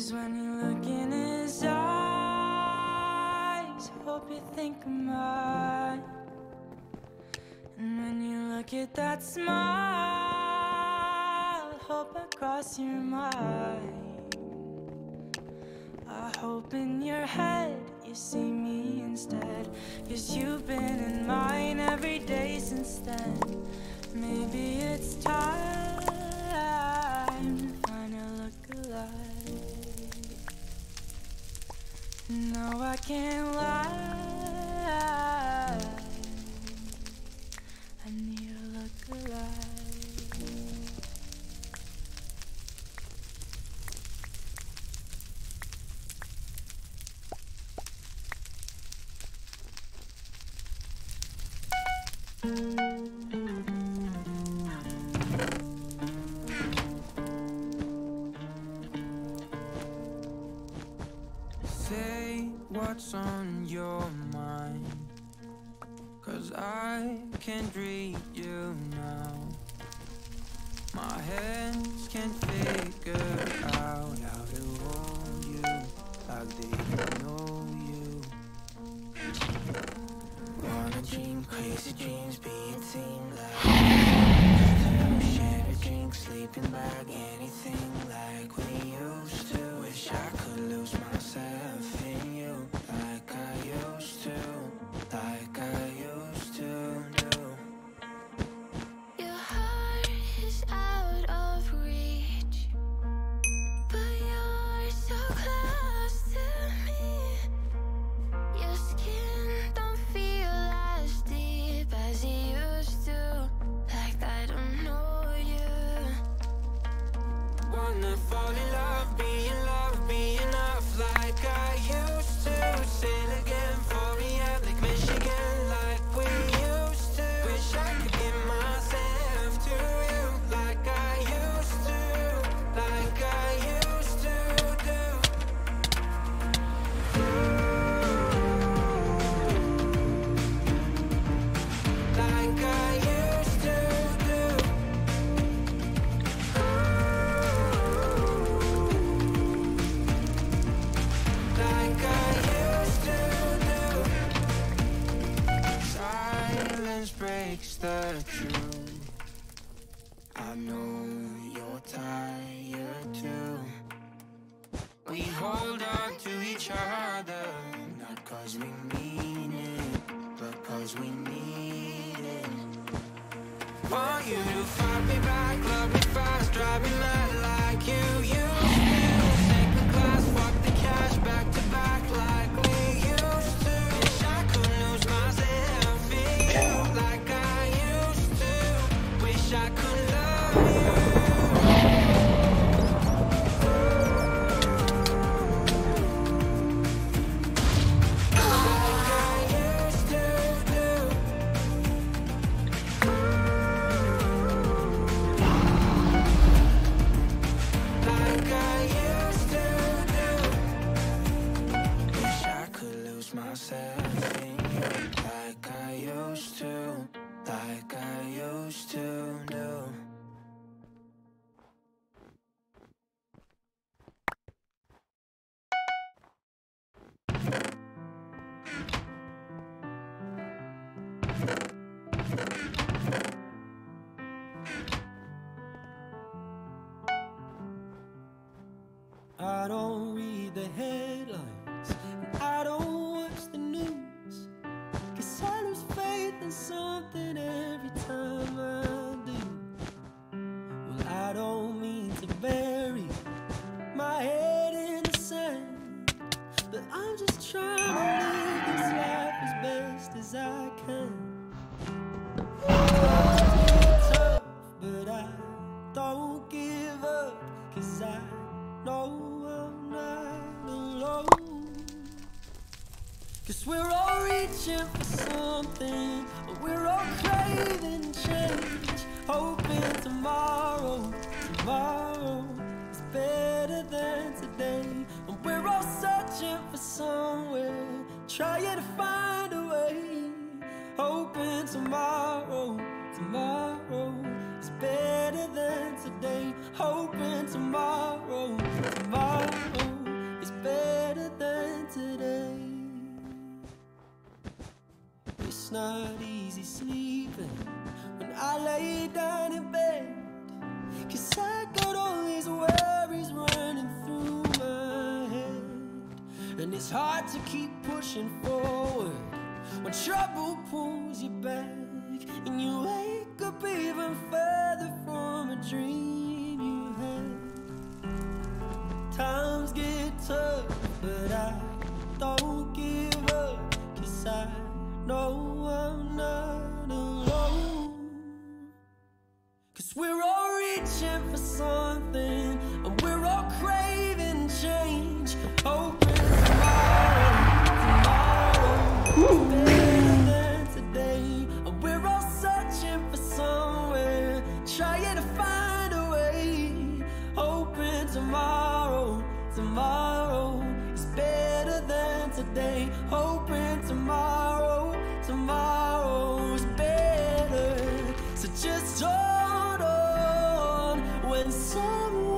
Cause when you look in his eyes. Hope you think of mine And when you look at that smile Hope across your mind. I hope in your head you see me instead. Cause you've been in mine every day Say what's on your mind Cause I can't read you now. My hands can't I know you're tired too. We hold on to each other Not cause we mean it But cause we need it. Want you to find me back, love sky. Yeah. Cause we're all reaching for something, but we're all craving change, hoping tomorrow, tomorrow is better than today. And we're all searching for somewhere, trying to find a way, hoping tomorrow, tomorrow is better than today, hoping tomorrow. It's not easy sleeping when I lay down in bed. Cause I got all these worries running through my head. And it's hard to keep pushing forward when trouble pulls you back. And you wake up even further from a dream you had. Times get tough, but I don't give up. Cause I Some.